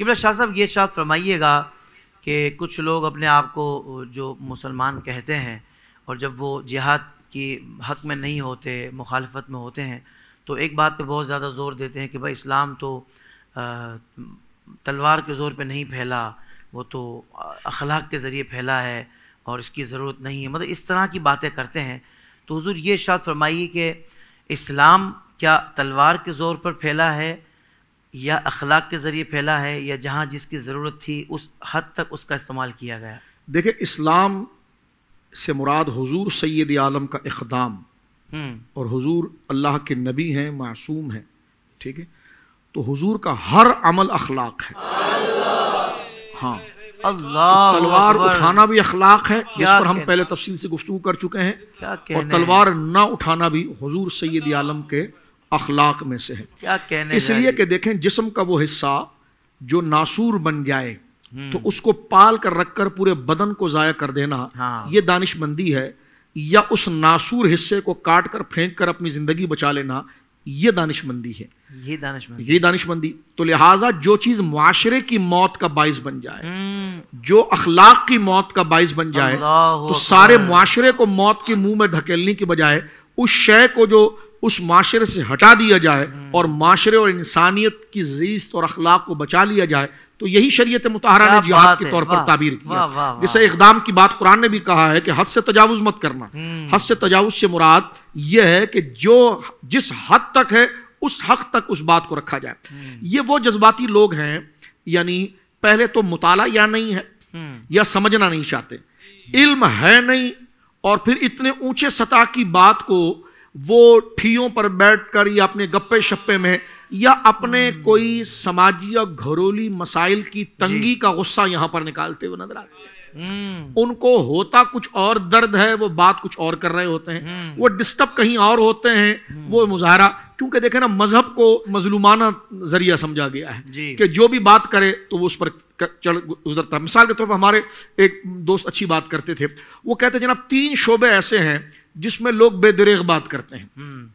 किबला शाह साहब, ये शाद फरमाइएगा कि कुछ लोग अपने आप को, जो मुसलमान कहते हैं और जब वो जिहाद की हक में नहीं होते, मुखालफत में होते हैं तो एक बात पे बहुत ज़्यादा ज़ोर देते हैं कि भाई इस्लाम तो तलवार के ज़ोर पे नहीं फैला, वो तो अखलाक के ज़रिए फैला है और इसकी ज़रूरत नहीं है। मतलब इस तरह की बातें करते हैं। तो हजूर ये शाद फरमाइए कि इस्लाम क्या तलवार के ज़ोर पर फैला है या अखलाक के ज़रिए फैला है या जहाँ जिसकी ज़रूरत थी उस हद तक उसका इस्तेमाल किया गया। देखिए इस्लाम से मुराद हुजूर सैद आलम का इकदाम। हम्म। और हुजूर अल्लाह के नबी हैं मासूम हैं ठीक है? तो हुजूर का हर अमल अखलाक है। हाँ। अल्लाह तलवार उठाना भी अखलाक है जिस पर हम पहले तफसील से गुफ्तु कर चुके हैं। और तलवार ना उठाना भी हुजूर सैद आलम के अखलाक में से है। क्या कहने इसलिए कि देखें जिसम का वो हिस्सा जो नासूर बन जाए तो हम्म। उसको पाल कर रखकर पूरे बदन को जाया कर देना हाँ। ये दानिशमंदी है। या उस नासूर हिस्से को काट कर फेंक कर अपनी ज़िंदगी बचा लेना ये दानिशमंदी है। ये दानिशमंदी। ये दानिशमंदी। तो लिहाजा जो चीज़ मुआशरे की मौत का बाइस बन जाए हम्म। जो अखलाक की मौत का बाइस बन जाए तो सारे मुआशरे को मौत के मुँह में धकेलने की बजाय उस शय को जो उस माशरे से हटा दिया जाए हम्म। और माशरे और इंसानियत की जीत और अखलाक को बचा लिया जाए तो यही शरीयत मुताहरा ने जिहाद के तौर पर ताबीर किया। जैसे इकदाम की बात कुरान ने भी कहा है कि हद से तजावज़ मत करना। हम्म। हद से तजावज़ से मुराद यह है कि जो जिस हद तक है उस हक तक उस बात को रखा जाए। हम्म। ये वो जज्बाती लोग हैं यानी पहले तो मुताला या नहीं है या समझना नहीं चाहते। इल्म है नहीं और फिर इतने ऊँचे सतह की बात को वो ठियों पर बैठकर या अपने गप्पे शप्पे में या अपने हम्म। कोई समाजी या घरोली मसाइल की तंगी का गुस्सा यहाँ पर निकालते हुए नज़र आते हैं। हम्म। उनको होता कुछ और दर्द है वो बात कुछ और कर रहे होते हैं। हम्म। वो डिस्टर्ब कहीं और होते हैं वो मुजाहरा क्योंकि देखे ना मज़हब को मजलूमाना ज़रिया समझा गया है कि जो भी बात करे तो वो उस पर चढ़ गुजरता है। मिसाल के तौर पर हमारे एक दोस्त अच्छी बात करते थे। वो कहते जनाब तीन शोबे ऐसे हैं जिसमें लोग बेदरेग बात करते हैं। हम्म।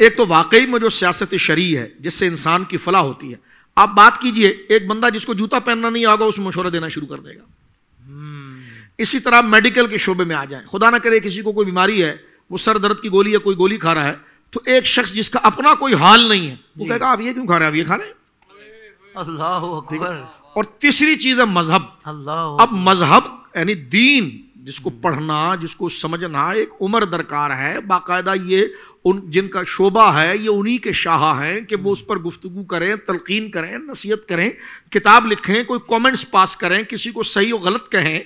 एक तो वाकई में जो सियासत शरी है जिससे इंसान की फलाह होती है आप बात कीजिए एक बंदा जिसको जूता पहनना नहीं आगा उसमें मशवरा देना शुरू कर देगा। हम्म। इसी तरह मेडिकल के शोबे में आ जाए। खुदा ना करे किसी को कोई बीमारी है वो सर दर्द की गोली या कोई गोली खा रहा है तो एक शख्स जिसका अपना कोई हाल नहीं है वो कहेगा आप ये क्यों खा रहे हैं? आप ये खा रहे हैं? अल्लाह और तीसरी चीज़ है मज़हब। अब मज़हब यानी दीन जिसको पढ़ना, जिसको समझना एक उम्र दरकार है। बाकायदा ये उन, जिनका शोबा है, ये उन्हीं के शाह हैं कि वो उस पर गुफ्तु करें, तलकीन करें, नसीहत करें, किताब लिखें, कोई कमेंट्स पास करें, किसी को सही और गलत कहें।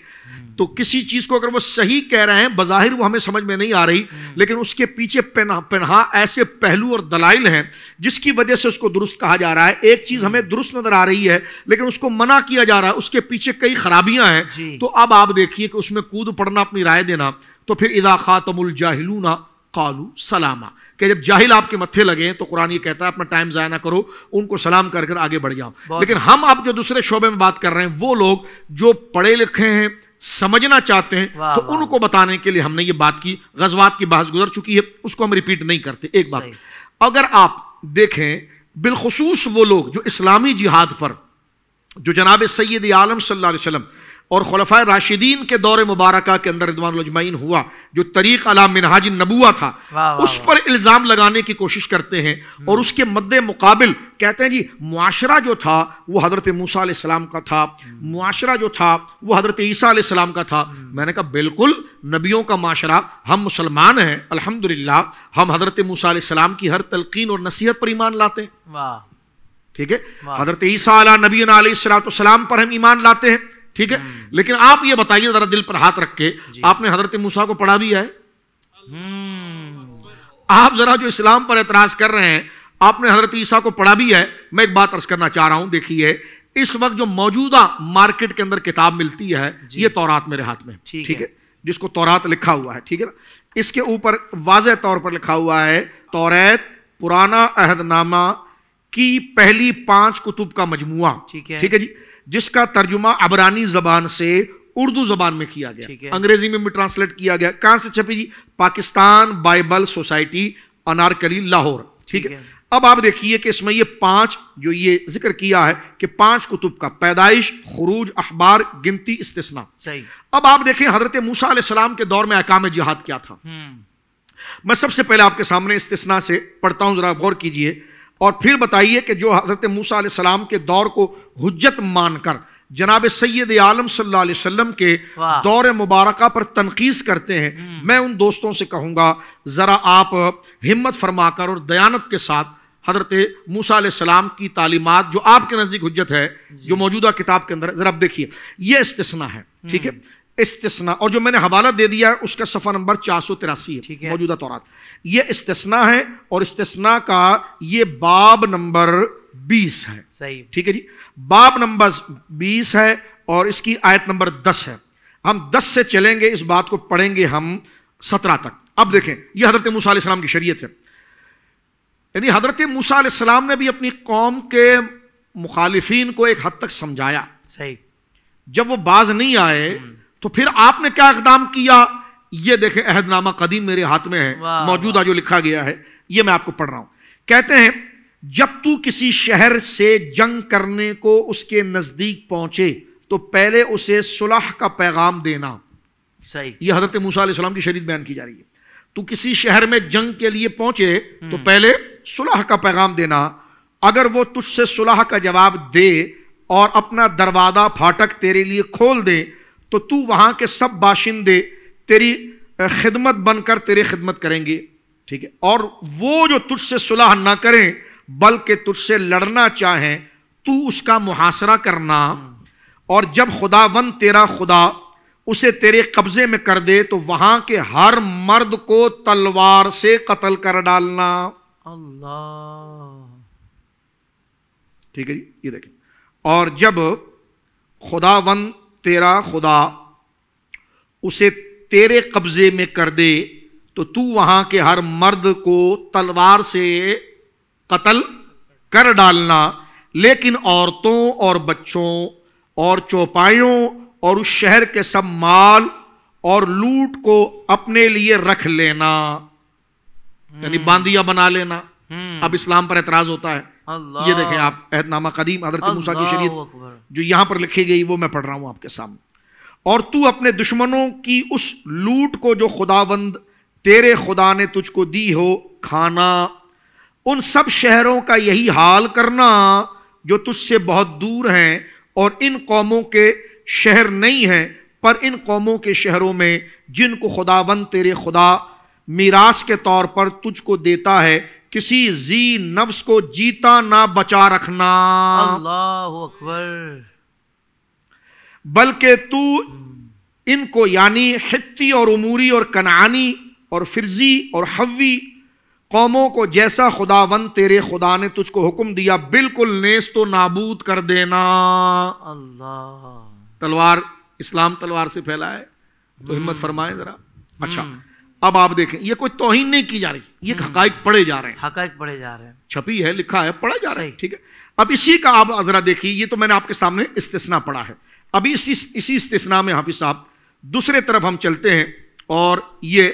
तो किसी चीज़ को अगर वो सही कह रहे हैं बज़ाहिर वो हमें समझ में नहीं आ रही लेकिन उसके पीछे पेनहा पेनहा ऐसे पहलू और दलाइल हैं जिसकी वजह से उसको दुरुस्त कहा जा रहा है। एक चीज़ हमें दुरुस्त नज़र आ रही है लेकिन उसको मना किया जा रहा है उसके पीछे कई खराबियाँ हैं। तो अब आप देखिए कि उसमें कूद पड़ना अपनी राय देना तो फिर इदा खातमुल जाहिलूना कालू सलामा। कि जब जाहिल आपके मत्थे लगे तो कुरान ये कहता है अपना टाइम ज़ाया ना करो उनको सलाम कर कर आगे बढ़ जाओ। लेकिन हम अब जो दूसरे शोबे में बात कर रहे हैं वो लोग जो पढ़े लिखे हैं समझना चाहते हैं तो उनको बताने के लिए हमने ये बात की गजवात की बहस गुजर चुकी है उसको हम रिपीट नहीं करते। एक बात अगर आप देखें बिलखसूस वो लोग जो इस्लामी जिहाद पर जो जनाब सैद आलम सल्लल्लाहु अलैहि वसल्लम और खलफा राशिदीन के दौर मुबारक के अंदर रिदवानजमाइन हुआ जो तरीक अला मिनहाज नबुआ था वाँ वाँ उस पर इल्ज़ाम लगाने की कोशिश करते हैं और उसके मद्दे मुकाबिल कहते हैं जी मुआशरा जो था वो हज़रत मूसा सलाम का था मुआशरा जो था वो हज़रत ईसा सलाम का था। मैंने कहा बिल्कुल नबियों का माशरा हम मुसलमान हैं अल्हम्दुलिल्लाह हम हज़रत मूसा सलाम की हर तलकीन और नसीहत पर ईमान लाते हैं। ठीक है? हज़रत ईसा नबी सलाम पर हम ईमान लाते हैं। ठीक है? हम्म। लेकिन आप ये बताइए जरा दिल पर हाथ रख के आपने हज़रत मूसा को पढ़ा भी है? हम्म। आप जरा जो इस्लाम पर एतराज़ कर रहे हैं आपने हज़रत ईसा को पढ़ा भी है? मैं एक बात अर्ज़ करना चाह रहा हूँ देखिए इस वक्त जो मौजूदा मार्केट के अंदर किताब मिलती है ये तौरात मेरे हाथ में ठीक है। है? जिसको तौरात लिखा हुआ है ठीक है ना? इसके ऊपर वाज तौर पर लिखा हुआ है तौरेत पुराना अहदनामा की पहली पाँच कुतुब का मजमुआ। ठीक है। ठीक है जी? जिसका तर्जुमा अबरानी जबान से उर्दू जबान में किया गया। अंग्रेज़ी में भी ट्रांसलेट किया गया। कहाँ से छपी जी? Pakistan Bible Society Anarkali Lahore. ठीक है? अब आप देखिए कि इसमें ये पाँच जो ये ज़िक्र किया है कि पाँच कुतुब का पैदाइश खरूज अखबार गिनती इस्तेसना। सही। अब आप देखें हज़रत मूसा सलाम के दौर में अकाम जिहाद क्या था। हम्म। मैं सबसे पहले आपके सामने इस्तेसना से पढ़ता हूँ जरा गौर कीजिए। और फिर बताइए कि जो हज़रत मूसा सलाम के दौर को हजत मानकर जनाब सैयद आलम सल्लल्लाहु अलैहि वसल्लम के दौर मुबारक पर तनकीस करते हैं मैं उन दोस्तों से कहूँगा ज़रा आप हिम्मत फरमाकर और दयानत के साथ हज़रत मूसा सलाम की तालीमत जो आपके नज़दीक हजत है जो मौजूदा किताब के अंदर है ज़रा आप देखिए ये इस्तेसना है ठीक है? इस्तेसना और जो मैंने हवाला दे दिया है उसका सफ़ा नंबर चार सौ तिरासी है। मौजूदा तौरात। ये इस्तेसना है और इस्तेसना का ये बाब नंबर बीस है। सही। ठीक है जी? बाब नंबर बीस है और इसकी आयत नंबर दस है। हम दस से चलेंगे इस बात को पढ़ेंगे हम सत्रह तक। अब देखें यह हज़रत मूसा की शरीयत है। यानी हज़रत मूसा ने भी अपनी कौम के मुखालिफिन को एक हद तक समझाया। सही। जब वो बाज नहीं आए तो फिर आपने क्या इकदाम किया? ये देखें अहदनामा कदीम मेरे हाथ में है। मौजूदा जो लिखा गया है ये मैं आपको पढ़ रहा हूँ। कहते हैं जब तू किसी शहर से जंग करने को उसके नज़दीक पहुँचे तो पहले उसे सुलह का पैगाम देना। सही। ये हज़रत मूसा अलैहिस्सलाम की शरीत बयान की जा रही है। तू किसी शहर में जंग के लिए पहुँचे तो पहले सुलह का पैगाम देना। अगर वो तुझसे सुलह का जवाब दे और अपना दरवाज़ा फाटक तेरे लिए खोल दे तो तू वहाँ के सब बाशिंदे तेरी खिदमत बनकर तेरी खिदमत करेंगे। ठीक है? और वो जो तुझसे सुलह ना करें बल्कि तुझसे लड़ना चाहें तू उसका मुहासरा करना। और जब खुदावन तेरा खुदा उसे तेरे कब्जे में कर दे तो वहाँ के हर मर्द को तलवार से कत्ल कर डालना। अल्लाह। ठीक है जी? ये देखें। और जब खुदावन तेरा खुदा उसे तेरे कब्जे में कर दे तो तू वहाँ के हर मर्द को तलवार से कत्ल कर डालना। लेकिन औरतों और बच्चों और चौपाइयों और उस शहर के सब माल और लूट को अपने लिए रख लेना। यानी बांदिया बना लेना। हम्म। अब इस्लाम पर एतराज़ होता है। ये देखें आप अहदनामा कदीम हज़रत मूसा की अकबर। जो यहाँ पर लिखी गई वो मैं पढ़ रहा हूँ आपके सामने और तू अपने दुश्मनों की उस लूट को जो खुदावंद तेरे खुदा ने तुझको दी हो खाना उन सब शहरों का यही हाल करना जो तुझसे बहुत दूर हैं और इन कौमों के शहर नहीं हैं पर इन कौमों के शहरों में जिनको खुदावंद तेरे खुदा मीरास के तौर पर तुझको देता है किसी जी नफ्स को जीता ना बचा रखना। अल्लाह अकबर। बल्कि तू इनको यानी हित्ती और उमूरी और कनानी और फिरजी और हवी कौमों को जैसा खुदावन तेरे खुदा ने तुझको हुक्म दिया बिल्कुल नेस तो नाबूद कर देना। अल्लाह। तलवार इस्लाम तलवार से फैला है तो हिम्मत फरमाए जरा। अच्छा। अब आप देखें ये कोई तोहिन नहीं की जा रही ये हकाइक पढ़े जा रहे हैं। हकाइक पढ़े जा रहे हैं। छपी है लिखा है पढ़ा जा रहा है ठीक है? अब इसी का आप जरा देखिए ये तो मैंने आपके सामने इस्तिस्ना पढ़ा है। अभी इसी इसी इस्तिस्ना में हाफिज साहब दूसरे तरफ़ हम चलते हैं और ये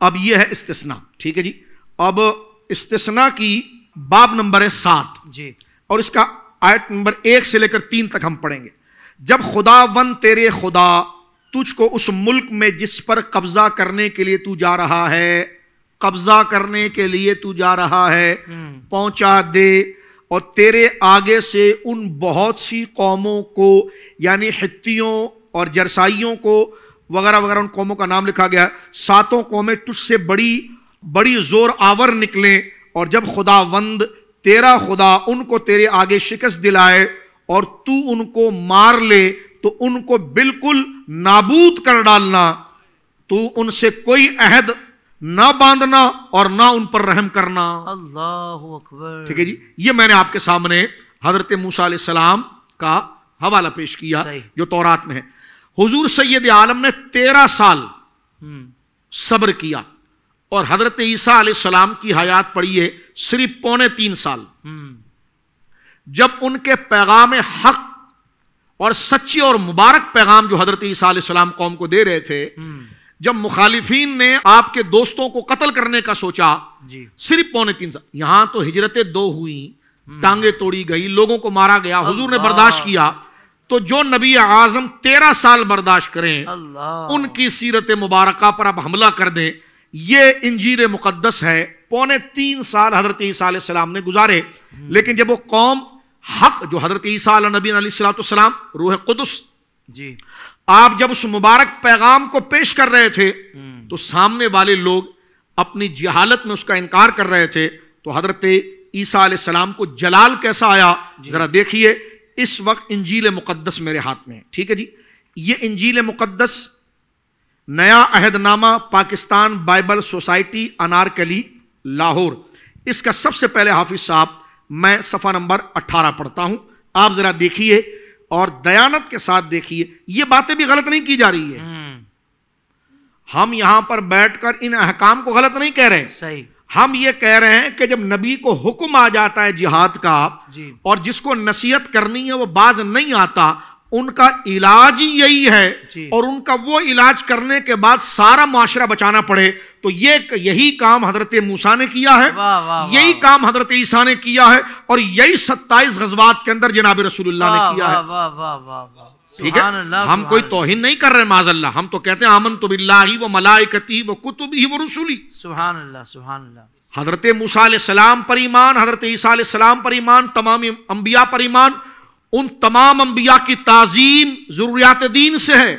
अब ये है इस्तिस्ना ठीक है जी? अब इस्तिस्ना की बाब नंबर है सात। जी। और इसका आयत नंबर एक से लेकर तीन तक हम पढ़ेंगे। जब खुदा वन तेरे खुदा तुझको उस मुल्क में जिस पर कब्जा करने के लिए तू जा रहा है कब्जा करने के लिए तू जा रहा है पहुँचा दे। और तेरे आगे से उन बहुत सी कौमों को यानी हित्तियों और जरसाइयों को वगैरह वगैरह उन कौमों का नाम लिखा गया सातों कौमें तुझसे बड़ी बड़ी ज़ोर आवर निकले। और जब खुदावंद तेरा खुदा उनको तेरे आगे शिकस्त दिलाए और तू उनको मार ले तो उनको बिल्कुल नाबूद कर डालना। तू उनसे कोई अहद ना बांधना और ना उन पर रहम करना। अल्लाह अकबर। ठीक है जी? ये मैंने आपके सामने हज़रत मूसा सलाम का हवाला पेश किया जो तौरात में है। हुजूर सैयद आलम ने तेरह साल हम्म। सब्र किया और हज़रत ईसा सलाम की हयात पड़ी है सिर्फ़ पौने तीन साल। हम्म। जब उनके पैगाम हक और सच्ची और मुबारक पैगाम जो हज़रत ईसा सलाम कौम को दे रहे थे हम्म। जब मुखालिफिन ने आपके दोस्तों को कत्ल करने का सोचा सिर्फ़ पौने तीन साल यहाँ तो हिजरतें दो हुई टांगे तोड़ी गई लोगों को मारा गया हुजूर ने बर्दाश्त किया। तो जो नबी आज़म तेरह साल बर्दाश्त करें उनकी सीरत मुबारक पर आप हमला कर दें ये इंजीर मुकदस है पौने तीन साल हज़रत ईसा सलाम ने गुजारे। लेकिन जब वो कौम हक जो हज़रत ईसा नबी सलाम रूह कुदस। जी। आप जब उस मुबारक पैगाम को पेश कर रहे थे तो सामने वाले लोग अपनी जहालत में उसका इनकार कर रहे थे तो हज़रत ईसा सलाम को जलाल कैसा आया? जरा देखिए इस वक्त इंजील मुकद्दस मेरे हाथ में ठीक है जी? ये इंजील मुकद्दस नया अहदनामा पाकिस्तान बाइबल सोसाइटी अनारकली लाहौर। इसका सबसे पहले हाफिज साहब मैं सफ़ा नंबर 18 पढ़ता हूँ। आप ज़रा देखिए और दयानत के साथ देखिए। ये बातें भी गलत नहीं की जा रही है। हम्म, हम यहाँ पर बैठकर इन अहकाम को गलत नहीं कह रहे सही। हम ये कह रहे हैं कि जब नबी को हुक्म आ जाता है जिहाद का और जिसको नसीहत करनी है वो बाज नहीं आता उनका इलाज ही यही है और उनका वो इलाज करने के बाद सारा माशरा बचाना पड़े। तो ये यही काम हज़रत मूसा ने किया है। वाह, वाह, वाह, यही काम हज़रत ईसा ने किया है और यही सत्ताईस गजबात के अंदर जनाब रसूलुल्लाह ने किया है। ठीक है? हम कोई तोहिन नहीं कर रहे माजल्ला हम तो कहते हैं आमन तो बिल्लाही व मलाइकती व कुतुबी व रसूली। सुभान अल्लाह अल्लाह हज़रत मूसा सलाम पर ईमान हज़रत ईसा सलाम पर ईमान तमाम अंबिया पर ईमान उन तमाम अंबिया की ताजीम जरूरियात दीन से है।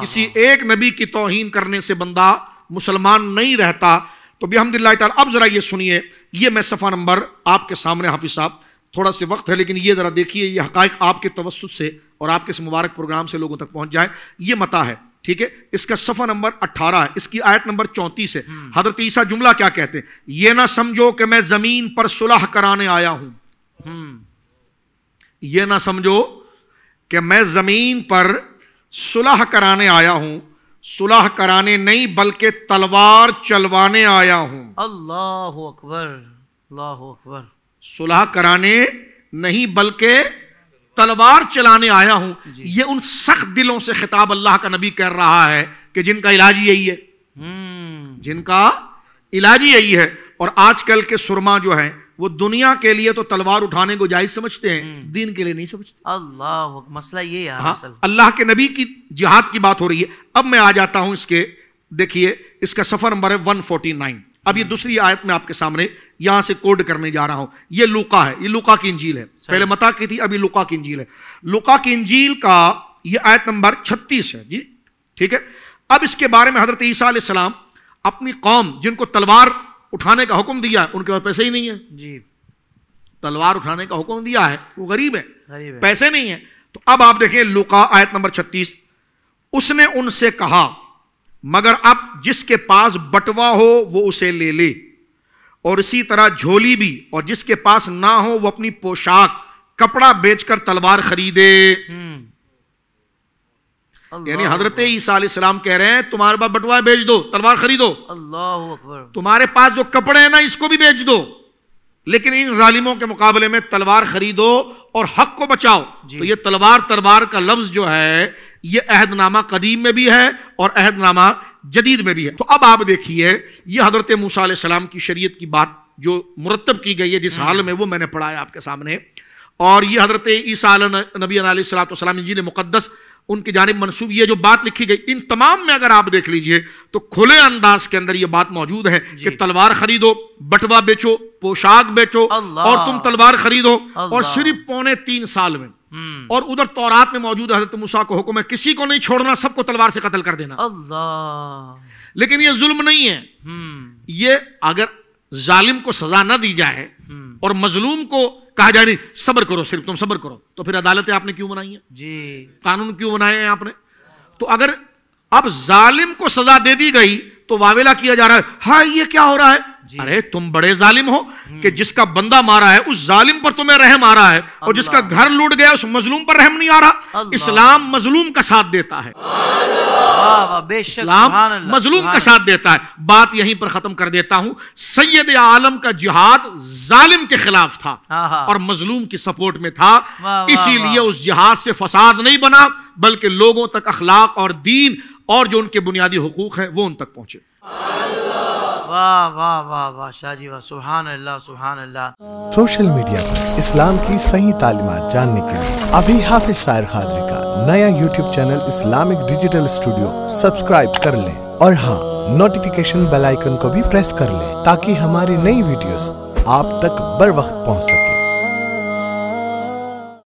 किसी एक नबी की तोहीन करने से बंदा मुसलमान नहीं रहता। तो बेहमदिल्ला अब जरा ये सुनिए। ये मैं सफ़ा नंबर आपके सामने हाफिज साहब थोड़ा से वक्त है लेकिन ये जरा देखिए ये हक़ आपके तवसत से और आपके इस मुबारक प्रोग्राम से लोगों तक पहुँच जाए। ये मता है ठीक है? इसका सफ़ा नंबर 18 है इसकी आयत नंबर 34 है। हज़रत ईसा जुमला क्या कहते हैं? ये ना समझो कि मैं ज़मीन पर सुलह कराने आया हूँ। ये ना समझो कि मैं ज़मीन पर सुलह कराने आया हूँ। सुलह कराने नहीं बल्कि तलवार चलवाने आया हूँ। अल्लाह अकबर अल्लाह अकबर। सुलह कराने नहीं बल्कि तलवार चलाने आया हूँ। ये उन सख्त दिलों से खिताब अल्लाह का नबी कर रहा है कि जिनका इलाज यही है। हम्म। जिनका इलाज यही है। और आजकल के सुरमा जो है वो दुनिया के लिए तो तलवार उठाने को जायज़ समझते हैं दीन के लिए नहीं समझते। अल्लाह मसला ये है हाँ अल्लाह के नबी की जिहाद की बात हो रही है। अब मैं आ जाता हूँ इसके देखिए इसका सफ़र नंबर है 149 अब ये दूसरी आयत में आपके सामने यहाँ से कोड करने जा रहा हूँ। ये लुका है ये लुका की इंजील है। पहले मता की थी अभी लुका की इंजील है। लुका की इंजील का ये आयत नंबर 36 है जी ठीक है? अब इसके बारे में हज़रत ईसा सलाम अपनी कौम जिनको तलवार उठाने का हुक्म दिया है उनके पास पैसे ही नहीं है। जी। तलवार उठाने का हुक्म दिया है वो गरीब है गरीब है। पैसे नहीं है। तो अब आप देखें लुका आयत नंबर 36 उसने उनसे कहा मगर अब जिसके पास बटवा हो वो उसे ले ले। और इसी तरह झोली भी और जिसके पास ना हो वो अपनी पोशाक कपड़ा बेचकर तलवार खरीदे। हम्म। यानी हज़रत ईसा सलाम कह रहे हैं तुम्हारे पास है, बेच दो तलवार खरीदो अल्लाह तुम्हारे पास जो कपड़े हैं ना इसको भी बेच दो। लेकिन इन जालिमों के मुकाबले में तलवार खरीदो और हक को बचाओ। तो ये तलवार तलवार का लफ्ज जो है ये अहदनामा कदीम में भी है और अहदनामा जदीद में भी है। तो अब आप देखिए ये हज़रत मूसा सलाम की शरीयत की बात जो मुरतब की गई है जिस हाल में वो मैंने पढ़ाया आपके सामने। और ये हज़रत ईसा नबी सलाम जी ने मुकद्दस उनकी जानब मनसूब ये जो बात लिखी गई इन तमाम में अगर आप देख लीजिए तो खुले अंदाज के अंदर ये बात मौजूद है कि तलवार खरीदो बटवा बेचो पोशाक बेचो और तुम तलवार खरीदो और सिर्फ़ पौने तीन साल में। हम्म। और उधर तौरात में मौजूद है हज़रत मूसा को हुक्म है किसी को नहीं छोड़ना सबको तलवार से कत्ल कर देना। अल्लाह। लेकिन ये जुल्म नहीं है। हम्म। ये अगर जालिम को सजा न दी जाए और मजलूम को कहा जाए नहीं सब्र करो सिर्फ़ तुम सबर करो। तो फिर अदालतें आपने क्यों बनाई हैं? जी। कानून क्यों बनाए हैं आपने? तो अगर अब जालिम को सजा दे दी गई तो वावेला किया जा रहा है। हाँ ये क्या हो रहा है। अरे तुम बड़े जालिम हो कि जिसका बंदा मारा है उस जालिम पर तुम्हें रहम आ रहा है और जिसका घर लूट गया उस मजलूम पर रहम नहीं आ रहा। इस्लाम मजलूम का साथ देता है। इस्लाम मजलूम का साथ देता है। बात यहीं पर खत्म कर देता हूँ। सैयद आलम का जिहाद जालिम के खिलाफ था। और मजलूम की सपोर्ट में था। इसीलिए उस जिहाद से फसाद नहीं बना बल्कि लोगों तक अखलाक और दीन और जो उनके बुनियादी हकूक हैं वो उन तक पहुँचे। वाह वाह वाह वाह वाह अल्लाह अल्लाह सोशल मीडिया पर इस्लाम की सही तालीमत जानने के लिए अभी हाफिज सायर खादरी का नया YouTube channel Islamic digital studio subscribe कर लें। और हाँ नोटिफिकेशन बेल आइकन को भी प्रेस कर लें ताकि हमारी नई वीडियोस आप तक बर वक्त पहुँच सके।